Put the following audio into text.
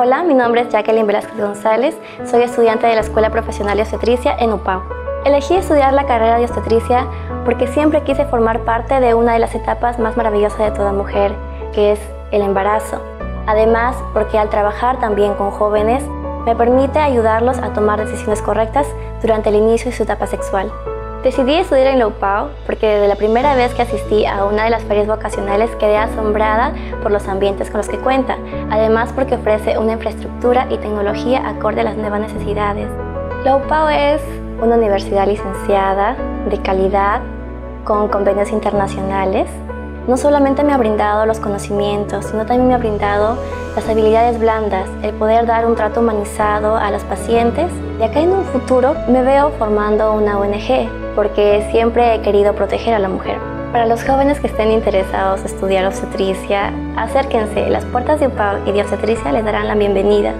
Hola, mi nombre es Jacqueline Velázquez González, soy estudiante de la Escuela Profesional de Obstetricia en UPAO. Elegí estudiar la carrera de obstetricia porque siempre quise formar parte de una de las etapas más maravillosas de toda mujer, que es el embarazo. Además, porque al trabajar también con jóvenes, me permite ayudarlos a tomar decisiones correctas durante el inicio de su etapa sexual. Decidí estudiar en Pau porque desde la primera vez que asistí a una de las ferias vocacionales quedé asombrada por los ambientes con los que cuenta, además porque ofrece una infraestructura y tecnología acorde a las nuevas necesidades. Pau es una universidad licenciada de calidad con convenios internacionales. No solamente me ha brindado los conocimientos, sino también me ha brindado las habilidades blandas, el poder dar un trato humanizado a los pacientes. De acá en un futuro me veo formando una ONG, porque siempre he querido proteger a la mujer. Para los jóvenes que estén interesados en estudiar obstetricia, acérquense, las puertas de UPAO y de obstetricia les darán la bienvenida.